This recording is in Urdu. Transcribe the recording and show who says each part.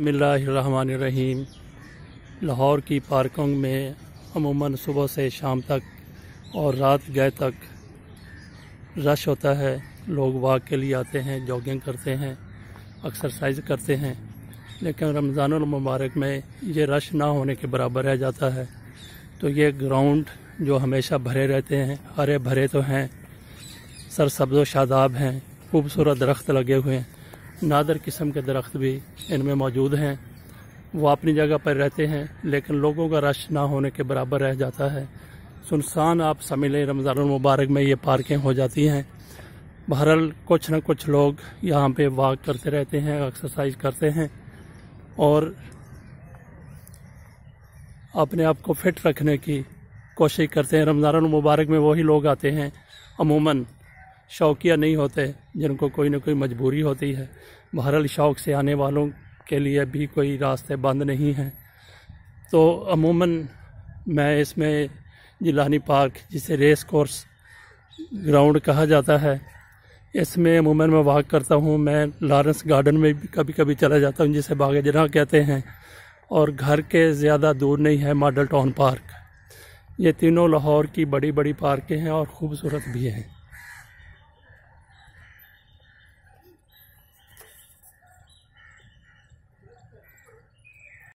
Speaker 1: بسم اللہ الرحمن الرحیم۔ لاہور کی پارکوں میں عموماً صبح سے شام تک اور رات گئے تک رش ہوتا ہے۔ لوگ واک کے لیے آتے ہیں، جاگنگ کرتے ہیں ایکسرسائز کرتے ہیں۔ لیکن رمضان المبارک میں یہ رش نہ ہونے کے برابر رہ جاتا ہے۔ تو یہ گراؤنڈ جو ہمیشہ بھرے رہتے ہیں، ہرے بھرے تو ہیں۔ سر سبز و شاداب ہیں، خوبصورت درخت لگے ہوئے ہیں۔ نادر قسم کے درخت بھی ان میں موجود ہیں۔ وہ اپنی جگہ پر رہتے ہیں، لیکن لوگوں کا رش نہ ہونے کے برابر رہ جاتا ہے۔ سنسان آپ سمجھ لیں رمضان المبارک میں یہ پارکیں ہو جاتی ہیں۔ بہرحال کچھ نہ کچھ لوگ یہاں پہ واک کرتے رہتے ہیں ایکسرسائز کرتے ہیں اور اپنے آپ کو فٹ رکھنے کی کوشش کرتے ہیں۔ رمضان المبارک میں وہی لوگ آتے ہیں، عموماً شوقیہ نہیں ہوتے جن کو کوئی نہ کوئی مجبوری ہوتی ہے۔ بہرحال شوق سے آنے والوں کے لیے بھی کوئی راستے بند نہیں ہیں۔ تو عموماً میں اس میں جیلانی پارک جسے ریس کورس گراؤنڈ کہا جاتا ہے، اس میں عموماً میں واک کرتا ہوں۔ میں لارنس گارڈن میں بھی کبھی کبھی چلا جاتا ہوں، جسے باغ جناح کہتے ہیں۔ اور گھر کے زیادہ دور نہیں ہے، ماڈل ٹاؤن پارک۔ یہ تینوں لاہور کی بڑی بڑی پارکیں ہیں اور خوبصورت بھی ہیں۔